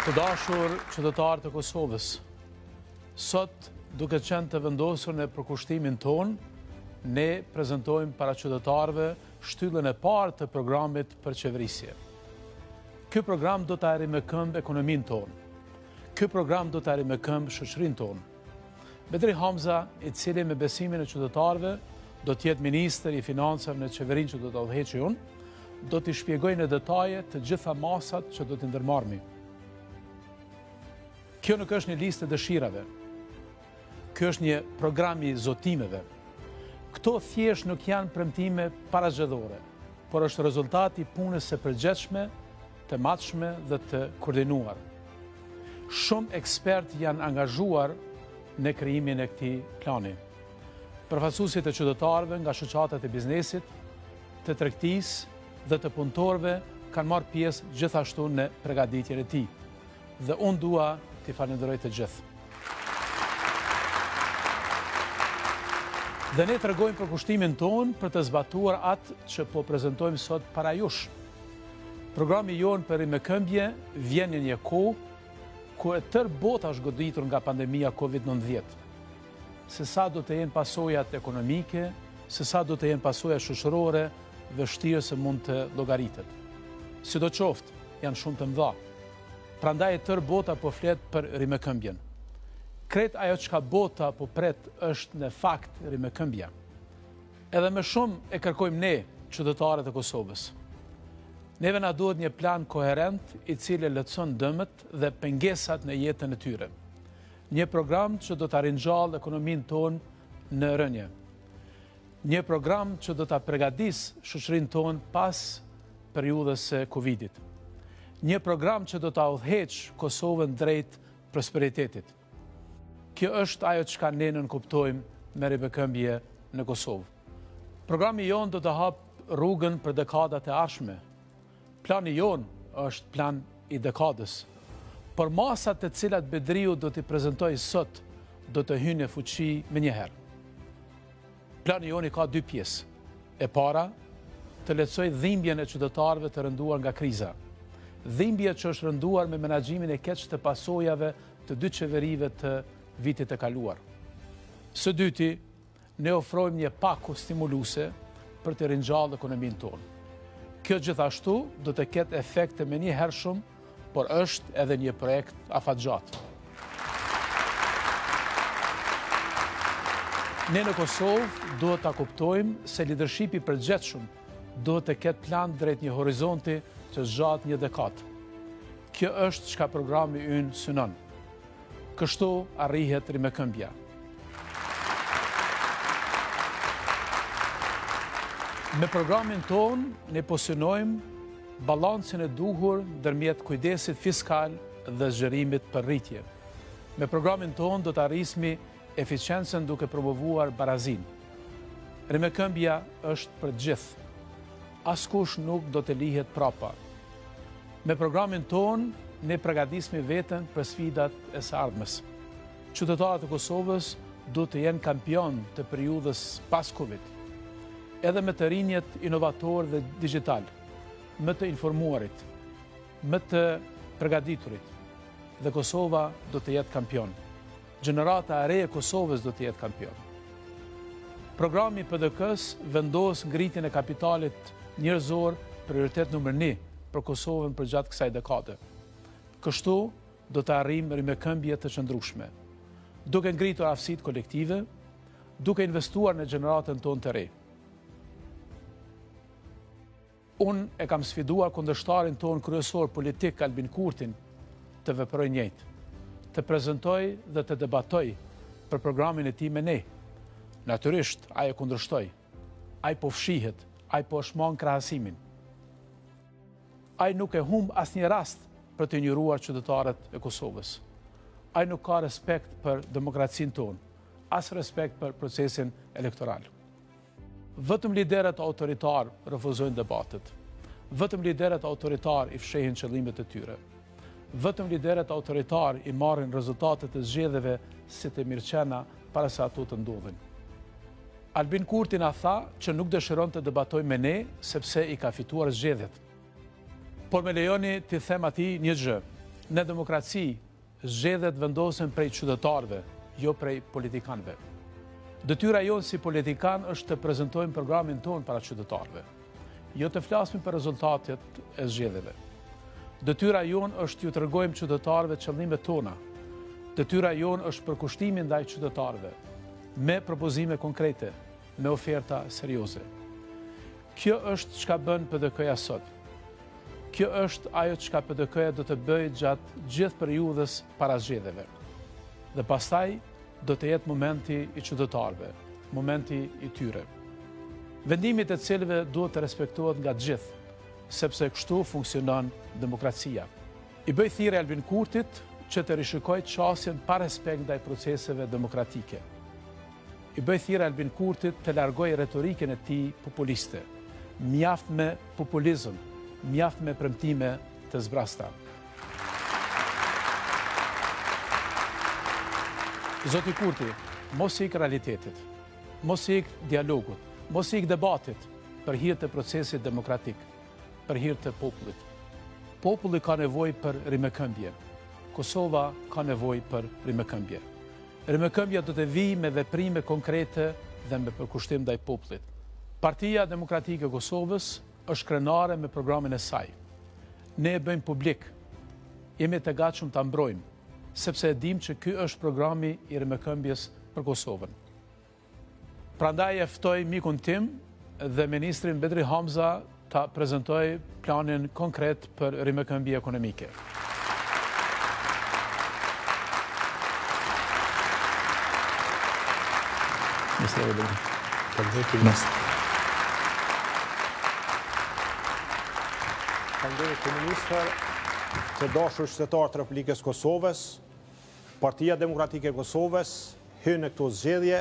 Të dashur qytetarë të Kosovës, sot duke qenë të vendosur në përkushtimin tonë, ne prezentojmë para qytetarëve shtyllën e parë të programit për qeverisje. Ky program do ta rimëkëmbë ekonominë tonë. Ky program do ta rimëkëmbë shoqërinë tonë. Bedri Hamza, i cili me besimin e qytetarëve do të jetë ministër i financave në qeverinë që do ta udhëheq unë, do t'i shpjegojë në detaje të gjitha masat që do t'i ndërmarrim. Kjo nuk është një listë e dëshirave. Kjo është një program i zotimeve. Këto thjesht nuk janë premtime parazgjedhore, por është rezultat i punës së përgjithshme të matshme dhe të koordinuar. Shumë ekspertë janë angazhuar në krijimin e këtij plani. Përfaqësuesit e qytetarëve nga shoqatat e biznesit, të tregtisë dhe të punëtorëve kanë marrë pjesë gjithashtu në pregaditjen e tij. Dhe unë dua t'i falenderoj të gjithë. Dhe ne tregojmë përkushtimin tonë për të zbatuar atë që po prezentojmë sot para jush. Programi jonë për rimëkëmbje vjen në një kohë ku e tërë bota është goditur nga pandemia COVID-19. Se sa do të jenë pasojat ekonomike, se sa do të jenë pasojat shoqërore, vështirë se mund të llogaritet. Sidoqoftë, janë shumë të mëdha. Prandaj e tërë bota po flet për rimëkëmbjen. Krejt ajo çka bota po pret është në fakt rimëkëmbja. Edhe më shumë e kërkojmë ne, qytetarët e Kosovës. Neve na duhet një plan koherent i cili e lehtëson dëmet dhe pengesat në jetën e tyre. Një program që do ta ringjallë ekonominë tonë në rënie. Një program që do ta pregadisë shoqërinë tonë pas periudhës së Covidit. Një program që do ta udhëheqë Kosovën drejt prosperitetit. Kjo është ajo çka ne nënkuptojmë me rimëkëmbje në Kosovë. Programi jonë do të hapë rrugën për dekadat e ardhshme. Plani jonë është plan i dekadës. Por masat të cilat Bedriu do t'i prezentojë sot do të hyjnë në fuqi menjëherë. Plani jonë i ka dy pjesë. E para, të lehtësojë dhimbjen e qytetarëve të rënduar nga kriza. Dhimbje që është rënduar me menaxhimin e keq të pasojave të dy qeverive të vitit të kaluar. Së dyti, ne ofrojmë një pako stimuluse për të ringjallë ekonominë tonë. Kjo gjithashtu do të ketë efekt të menjëhershëm por është edhe një projekt afatgjatë. Ne në Kosovë duhet të kuptojmë se lidershipi i përgjithshëm duhet të ketë plan drejt një horizonti që zgjat një dekadë. Kjo është çka programi ynë synon. Kështu arrihet rimëkëmbja. Me programin tonë ne po synojmë balancin e duhur ndërmjet kujdesit fiskal dhe zgjerimit për rritje. Me programin tonë do të arrismi eficiencën duke promovuar barazinë. Rimëkëmbja është për gjithë. Askush nuk do të lihet prapa. Me programin tonë ne pregatismi veten për sfidat e së ardhmes. Qytetarët e Kosovës duhet të jenë kampionë të periudhës pas Covid. Edhe me të rinjët inovatorë dhe digjitalë, më të informuarit, më të përgatiturit dhe Kosova do të jetë kampion. Gjenerata e re e Kosovës do të jetë kampion. Programi i PDK-së vendos ngritjen e kapitalit njerëzor prioritet numër një për Kosovën përgjatë kësaj dekade. Kështu do të arrijmë rimëkëmbje të qëndrueshme, duke ngritur aftësitë kolektive, duke investuar në gjeneratën tonë të re. Unë e kam sfiduar kundërshtarin tonë kryesor politik Albin Kurtin të veprojë njëjtë, të prezentojë dhe të debatojë për programin e tij me ne. Natyrisht, ai e kundërshtoi. Ai po fshihet, ai po e shmang krahasimin. Ai nuk e humb asnjë rast për të injoruar qytetarët e Kosovës. Ai nuk ka respekt për demokracinë tonë, as respekt për procesin elektoral. Vetëm liderët autoritarë refuzojnë debatet. Vetëm liderët autoritarë i fshehin qëllimet e tyre. Vetëm liderët autoritarë i marrin rezultatet e zgjedhjeve si të mirëqena para se ato të ndodhin. Albin Kurti na tha që nuk dëshiron të debatojë me ne sepse i ka fituar zgjedhjet. Por me lejoni t'i them atij një gjë. Në demokraci, Zgjedhjet vendosen prej qytetarëve, jo prej politikanëve. Detyra jonë si politikanë është të prezentojmë programin tonë para qytetarëve, jo të flasmi për rezultatet e zgjedhjeve. Detyra jonë është t'ju tregojmë qytetarëve qëllimet tona. Detyra jonë është përkushtimi ndaj qytetarëve me propozime konkrete, me oferta serioze. Kjo është çka bën PDK-ja sot. Kjo është ajo çka PDK-ja do të bëjë gjatë gjithë periudhës para zgjedhjeve. Dhe pastaj do të jetë momenti i qytetarëve, momenti i tyre. Vendimi i të cilëve duhet të respektohet nga gjithë, sepse kështu funksionon demokracia. I bëj thirrje Albin Kurtit që të rishikojë qasjen pa respekt ndaj proceseve demokratike. I bëj thirrje Albin Kurtit të largojë retorikën e tij populiste. Mjaft me populizëm, mjaft me premtime të zbrazëta. Zoti Kurti, mos ik realitetit, mos ik dialogut, mos ik debatit për hir të procesit demokratik, për hir të popullit. Populli ka nevojë për rimëkëmbje. Kosova ka nevojë për rimëkëmbje. Rimëkëmbja do të vijë me veprime konkrete dhe me përkushtim ndaj popullit. Partia Demokratike e Kosovës është krenare me programin e saj. Ne e bëjmë publik. Jemi të gatshëm ta mbrojmë, sepse e dimë që ky është programi i rimëkëmbjes për Kosovën. Prandaj e ftoj mikun tim dhe ministrin Bedri Hamza ta prezantojë planin konkret për rimëkëmbje ekonomike. Faleminderit Kryeministër, të dashur qytetarë të Republikës së Kosovës, Partia Demokratike e Kosovës hyn në këto zgjedhje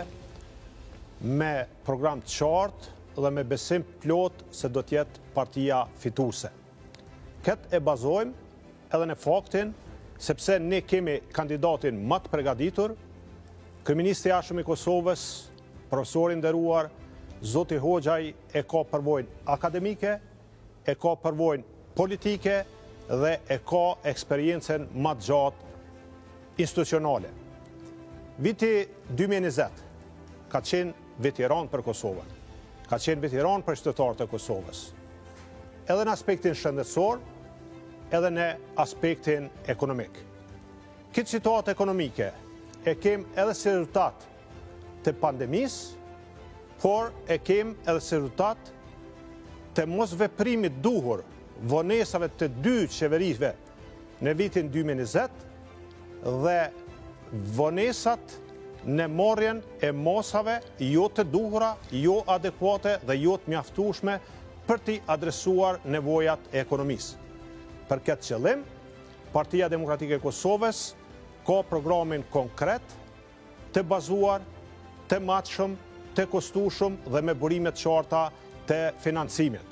me program të qartë dhe me besim plot se do të jetë partia fituese. Këtë e bazojmë edhe në faktin sepse ne kemi kandidatin më të përgatitur, kryeministri i ardhshëm i Kosovës, profesori i nderuar Zoti Hoxhaj e ka përvojën akademike, e ka përvojën politike dhe e ka eksperiencën më të gjatë institucionale. Viti dy mijë e njëzet ka qenë vit i rëndë për Kosovën, ka qenë vit i rëndë për qytetarët e Kosovës, edhe në aspektin shëndetësor, edhe në aspektin ekonomik. Këtë situatë ekonomike e kem edhe si rezultat të pandemisë, por e kemë edhe si rezultat të mosveprimit të duhur vonesave të dy qeverive në vitin 2020 dhe vonesat në marrjen e masave jo të duhura, jo adekuate dhe jo të mjaftueshme për t'i adresuar nevojat e ekonomisë. Për këtë qëllim, Partia Demokratike e Kosovës ka programin konkret të bazuar, të matshëm, të kostushëm dhe me burime të qarta të financimit.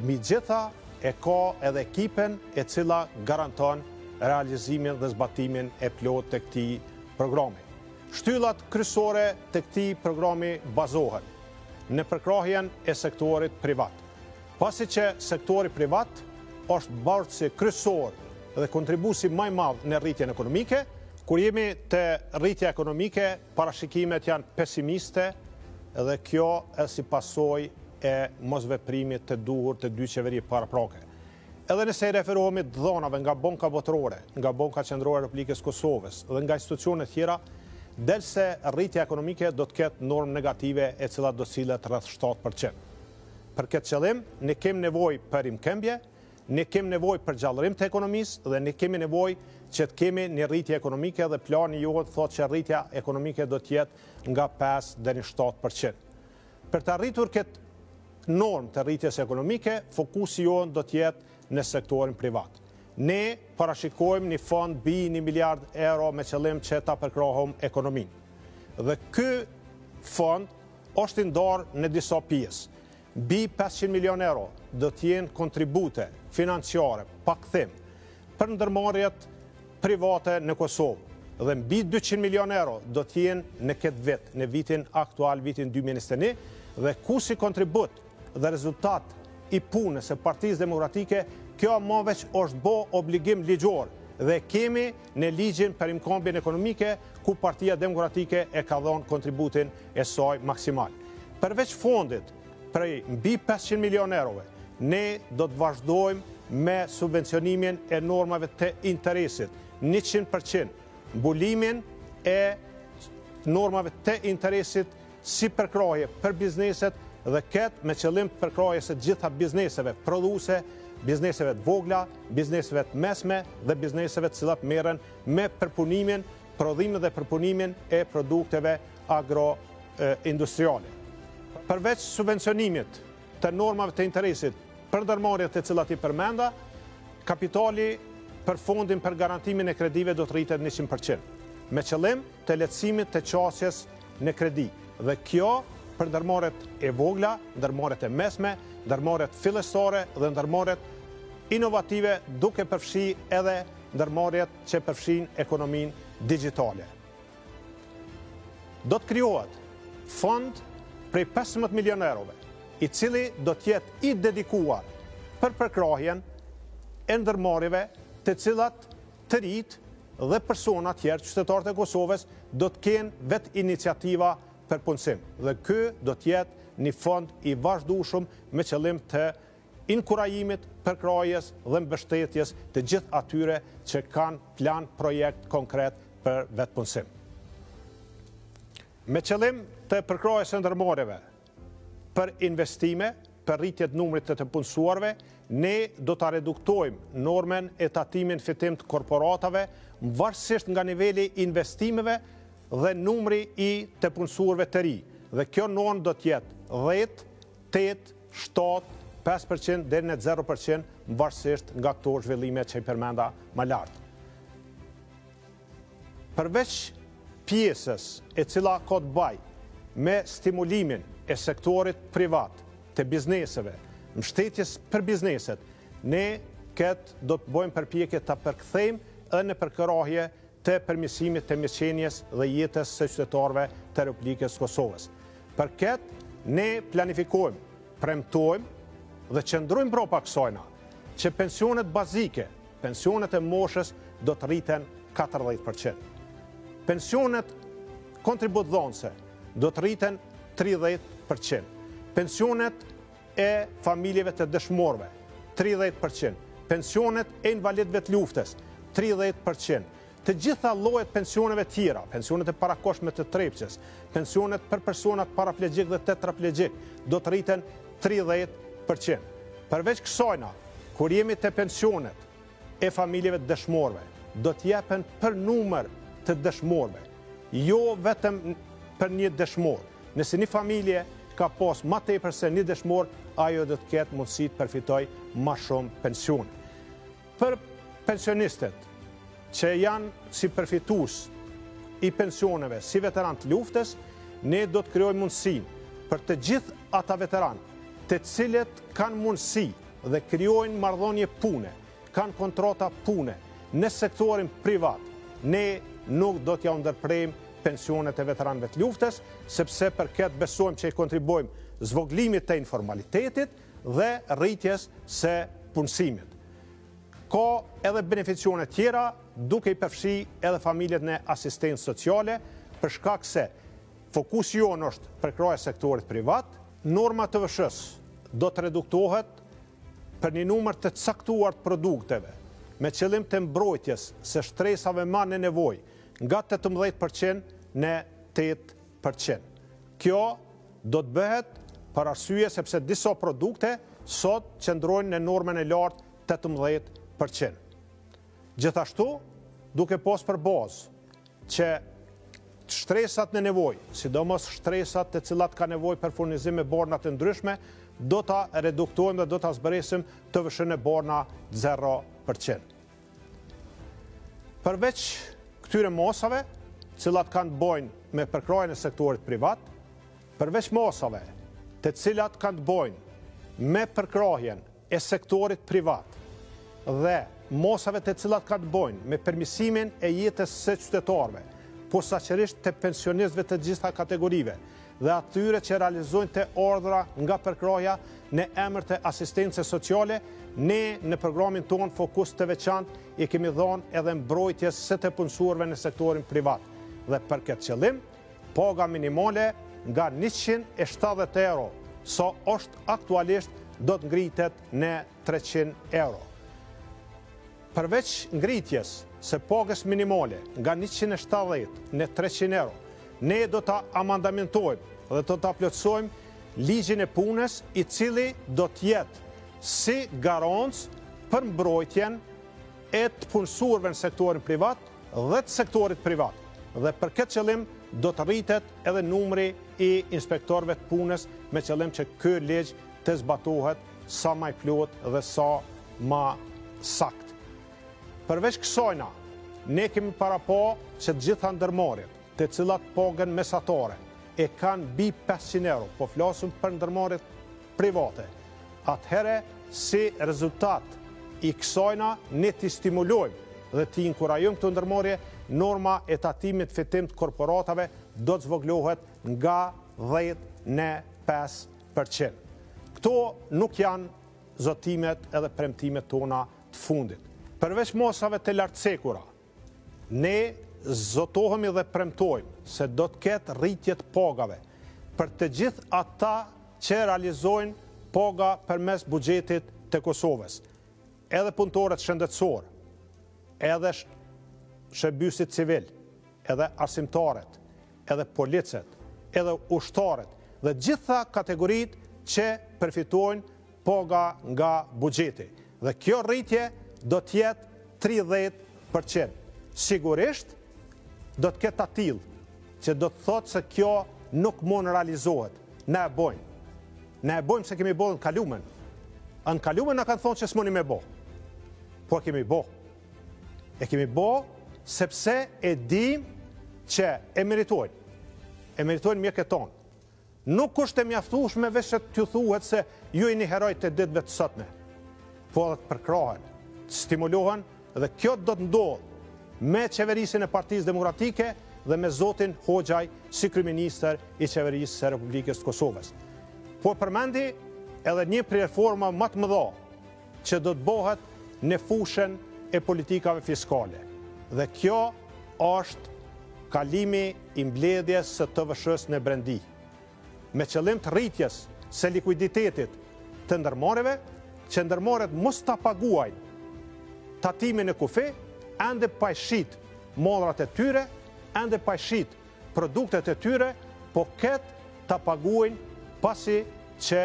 Mbi të gjitha e ka edhe ekipen e cila garanton realizimin dhe zbatimin e plotë të këtij programi. Shtyllat kryesore të këtij programi bazohen në përkrahjen e sektorit privat, Pasi që sektori privat është bartësi kryesor dhe kontribusi ma i madh në rritjen ekonomike, kur jemi te rritja ekonomike, parashikimet janë pesimiste dhe kjo është si pasojë e mosveprimit të duhur të dy qeveri paraprake. Edhe nëse i referohemi dhonave nga Banka Botërore, nga Banka Qendrore e Republikës Kosovës dhe nga institucionet tjera, del se rritja ekonomike do të ketë normë negative e cila do të sillet rreth shtatë për qind. Për këtë qëllim, ne kemi nevojë për rimëkëmbje, ne kemi nevojë për gjallërim të ekonomisë dhe ne kemi nevojë që të kemi një rritje ekonomike dhe plani jonë thotë që rritja ekonomike do të jetë nga pesë deri në shtatë për qind. Për të arritur këtë normë të rritjes ekonomike, fokusi jonë do të jetë në sektorin privat. Ne parashikojmë një fond mbi një miliard euro me qëllim që ta përkrahojmë ekonominë. Dhe ky fond Është i ndarë në disa pjesë. Mbi pesëqind milionë euro do të jenë kontribute financiare pa kthim për ndërmarrjet private në Kosovë dhe mbi dyqind milionë euro do të jenë në këtë vit, në vitin aktual, vitin dy mijë e njëzet e një, dhe ku si kontribut dhe rezultat i punës së Partisë Demokratike, kjo ma veç është bo obligim ligjor dhe e kemi në ligjin për rimkëmbjen ekonomike ku Partia Demokratike e ka dhonë kontributin e saj maksimal. Përveç fondit prej mbi pesëqind milionë eurove, ne do të vazhdojmë me subvencionimin e normave të interesit njëqind për qind, mbulimin e normave të interesit, si përkrahje për bizneset dhe këtë me qëllim të përkrahjes së të gjitha bizneseve prodhuese, bizneseve të vogla, bizneseve të mesme dhe bizneseve të cilat merren me përpunimin, prodhimin dhe përpunimin e produkteve agroindustriale. Përveç subvencionimit të normave të interesit për ndërmarrjet të cilat i përmenda, kapitali për Fondin për Garantimin e Kredive do të rritet njëqind për qind, me qëllim, të lehtësimit të qasjes në kredi dhe kjo për ndërmarrjet e vogla, ndërmarrjet e mesme, ndërmarrjet fillestare dhe ndërmarrjet inovative duke përfshi edhe ndërmarrjet që përfshijnë ekonominë digjitale. Do të krijohet fond prej pesëmbëdhjetë milionë eurove, i cili do të jetë i dedikuar për përkrahjen e ndërmarrjeve të cilat të rinjtë dhe persona tjerë, qytetarët e Kosovës, do të kenë vetiniciativa për punësim. Dhe ky do të jetë një fond i vazhdueshëm me qëllim të inkurajimit, përkrahjes dhe mbështetjes të gjithë atyre që kanë plan projekt konkret për vetëpunësim. Me qëllim të përkrahjes së ndërmarrjeve, Për investime, për rritje të numrit të të punësuarve, ne do ta reduktojmë normen e tatimit në fitim të korporatave, varësisht nga niveli i investimeve dhe numri i të punësuarve të ri, dhe kjo normë do të jetë dhjetë, tetë, shtatë, pesë për qind deri në zero për qind, varësisht nga këto zhvillime që i përmenda më lart. Përveç pjesës së cila ka të bajë me stimulimin e sektorit privat të bizneseve, mbështetjes për bizneset, ne këtë do të bëjmë përpjekje ta përkthejmë edhe në përkrahje të përmirësimit të mirëqenies dhe jetës së qytetarëve të Republikës së Kosovës. Për këtë ne planifikojmë, premtojmë dhe qëndrojmë mbrapa kësajna, që pensionet bazike Pensionet e moshës do të rriten katërdhjetë për qind. Pensionet kontributdhonëse do të rriten tridhjetë për qind. Pensionet e familjeve të dëshmorëve, tridhjetë për qind. Pensionet e invalidëve të luftës, tridhjetë për qind. Të gjitha llojet e pensioneve tjera, pensionet e parakohshme të Trepçës, pensionet për personat paraplegjikë dhe tetraplegjikë, do të rriten tridhjetë për qind. Përveç kësajna, kur jemi te pensionet e familjeve të dëshmorëve, do të jepen për numër të dëshmorëve, jo vetëm për një dëshmor. Nëse një familje ka pas ma tepër se një dëshmor, ajo do të ketë mundësi të përfitojë ma shumë pensione. Për pensionistët që janë si përfitus i pensioneve, si veteranë të luftës, ne do të krijojmë mundësi për të gjithë ata veteranë të cilët kanë mundësi dhe krijojnë mardhonje pune, kanë kontrata pune në sektorin privat, ne nuk do t'jau ndërprejmë pensionet e veteranëve të luftës, sepse për këtë besojmë që i kontribojmë zvoglimit të informalitetit, dhe rritjes së punësimit. Ka edhe beneficione tjera, duke i përfshi edhe familjet në asistencë sociale, për shkak se fokusi jonë është përkrahja e sektorit privat. Norma e TVSH-së do të reduktohet për një numër të caktuar të produkteve, me qëllim të mbrojtjes së shtresave ma në nevojë, nga tetëmbëdhjetë për qind në tetë për qind. Kjo do të bëhet për arsye sepse disa produkte sot qëndrojnë në normën e lartë tetëmbëdhjetë për qind. Gjithashtu, duke pas për bazë që shtresat në nevojë, sidomos shtresat të cilat kanë nevojë për furnizim me barna të ndryshme, do ta reduktojmë dhe do ta zbresim TVSH-në në barna zero për qind. Përveç këtyre masave, të cilat kanë të bojnë me përkrahjen e sektorit privat, përveç masave, të cilat kanë të bojnë me përkrahjen e sektorit privat dhe masave të cilat kanë të bojnë me përmirësimin e jetës së qytetarëve, posaçërisht të pensionistëve të gjitha kategorive, dhe atyre që realizojnë të ardhura nga përkrahja në emër të asistencës sociale, ne në programin tonë fokus të veçantë i kemi dhanë edhe mbrojtjes së të punësuarve në sektorin privat dhe për këtë qëllim, paga minimale nga njëqind e shtatëdhjetë euro, sa është aktualisht do të ngritet në treqind euro. Përveç ngritjes së pagës minimale nga njëqind e shtatëdhjetë në treqind euro, ne do ta amandamentojmë dhe do ta plotësojmë Ligjin e Punës, i cili do të jetë si garancë për mbrojtjen e të punësuarve në sektorin privat dhe të sektorit privat dhe për këtë qëllim do të rritet edhe numri i inspektorëve të punës me qëllim që ky ligj të zbatohet sa ma i plotë dhe sa ma saktë. Përveç kësajna, ne kemi parapa që të gjitha ndërmarrjet, të cilat pagën mesatare e kanë mbi pesëqind euro, po flasim për ndërmarrjet private, atëhere si rezultat i kësajna ne t'i stimulojmë dhe t'i inkurajojmë këto ndërmarrje, norma e tatimit fitim të korporatave do të zvogëlohet nga dhjetë në pesë për qind. Këto nuk janë zotimet edhe premtimet tona të fundit. Përveç masave të lartcekura, ne zotohemi dhe premtojmë se do të ketë rritje të pagave për të gjithë ata që realizojnë paga përmes buxhetit të Kosovës, edhe punëtorët shëndetësorë, edhe shërbyesit civilë, edhe arsimtarët, edhe policët, edhe ushtarët dhe gjitha kategoritë që përfitojnë paga nga buxheti dhe kjo rritje do të jetë tridhjetë për qind sigurisht do të ketë atillë që do të thotë se kjo nuk mund realizohet ne e bojmë ne e bojmë se e kemi bo në të kalumen në të kalumen na kanë thonë që s'moni me bo po e kemi bo E kemi bo sepse e dimë që e meritojnë. E meritojnë mjekët tonë. Nuk është e mjaftushme veç që t'ju thuhet se ju jeni heronj të ditëve të sotme. Po edhe të përkrahen, të stimulohen dhe kjo do të ndodhë me qeverisjen e Partisë Demokratike dhe me zotin Hoxhaj si kryeministër i qeverisë së Republikës së Kosovës. Po përmendi edhe një prej reformave ma të mëdha që do të bëhet në fushën e politikave fiskale dhe kjo është kalimi i mbledhjes së TVSH-së në brendi me qëllim të rritjes së likuiditetit të ndërmarrjeve që ndërmarrjet mos ta paguajnë tatimin në kufi ende pa i shitë mallrat e tyre ende pa i shitë produktet e tyre, po këtë ta paguajnë pasi që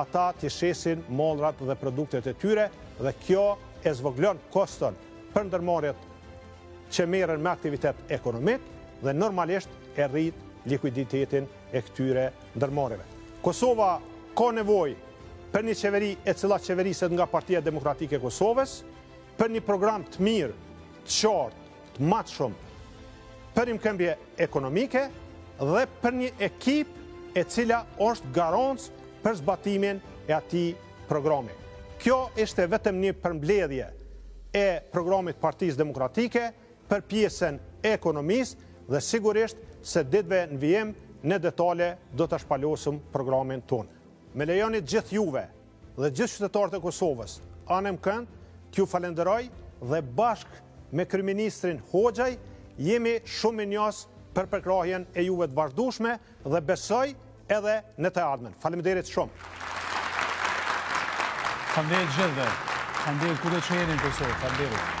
ata t'i shesin mallrat dhe produktet e tyre dhe kjo e zvogëlon koston për ndërmarrjet që merren me aktivitet ekonomik dhe normalisht e rrit likuiditetin e këtyre ndërmarrjeve. Kosova ka nevojë për një qeveri e cila qeveriset nga Partia Demokratike e Kosovës, për një program të mirë, të qartë, të matshëm për rimëkëmbje ekonomike dhe për një ekip e cila është garancë për zbatimin e atij programi. Kjo ishte vetëm një përmbledhje e programit Partisë Demokratike për pjesën e ekonomisë dhe sigurisht se ditëve në vijim në detale do ta shpalosim programin tonë. Më lejoni gjithë juve Dhe gjithë qytetarët e Kosovës, anembanë kënd, t'ju falënderoj dhe bashkë me kryeministrin Hoxhaj jemi shumë mirënjohës për përkrahjen e juve të vazhdueshme dhe besoj edhe në të ardhmen. Faleminderit shumë. Faleminderit gjithëve. Faleminderit kudo që jeni në Kosovë. Faleminderit.